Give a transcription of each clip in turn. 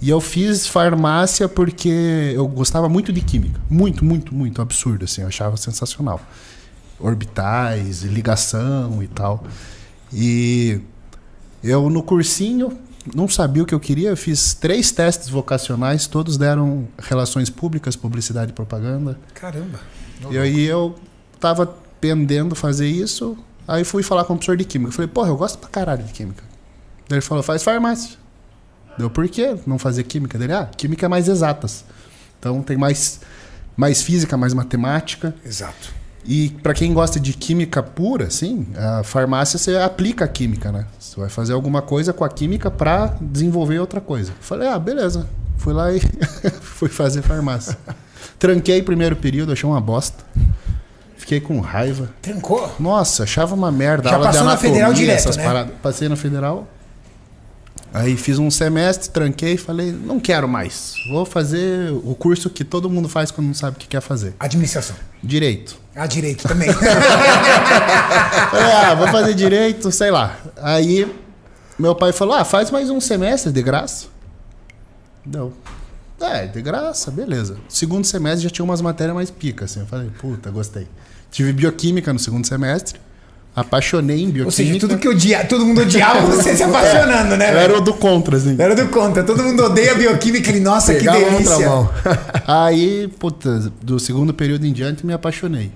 E eu fiz farmácia porque eu gostava muito de química. Muito, muito, muito absurdo, assim. Eu achava sensacional. Orbitais, ligação e tal. E eu no cursinho não sabia o que eu queria. Eu fiz três testes vocacionais, todos deram relações públicas, publicidade e propaganda. Caramba. E aí eu tava pendendo fazer isso. Aí fui falar com o professor de química. Falei, porra, eu gosto pra caralho de química. Daí ele falou, faz farmácia. Deu por quê não fazer química? Dele, ah, química é mais exatas. Então tem mais, mais física, mais matemática. Exato. E para quem gosta de química pura, assim, a farmácia você aplica a química, né? Você vai fazer alguma coisa com a química para desenvolver outra coisa. Falei, ah, beleza. Fui lá e fui fazer farmácia. Tranquei primeiro período, achei uma bosta. Fiquei com raiva. Trancou? Nossa, achava uma merda. Já passou na federal direto, essas né? paradas. Passei na federal. Aí fiz um semestre, tranquei e falei, não quero mais. Vou fazer o curso que todo mundo faz quando não sabe o que quer fazer. Administração. Direito. Ah, direito também. Ah, vou fazer direito, sei lá. Aí meu pai falou, ah, faz mais um semestre de graça. Não. É, de graça, beleza. Segundo semestre já tinha umas matérias mais picas, assim. Eu falei, puta, gostei. Tive bioquímica no segundo semestre. Apaixonei em bioquímica. Ou seja, tudo que odia, todo mundo odiava, você se apaixonando, né? Eu era o do contra, assim. Era do contra. Todo mundo odeia bioquímica. Ele, nossa, Pegava que outra delícia. mão. Aí, puta, do segundo período em diante me apaixonei.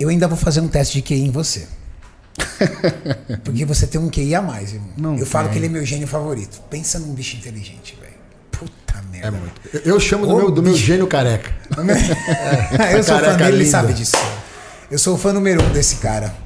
Eu ainda vou fazer um teste de QI em você. Porque você tem um QI a mais, irmão. Não eu falo que ele é meu gênio favorito. Pensa num bicho inteligente, velho. Puta merda. É muito. Eu- Eu chamo do meu, do meu gênio careca. eu sou fã dele, ele sabe disso. Eu sou o fã número um desse cara.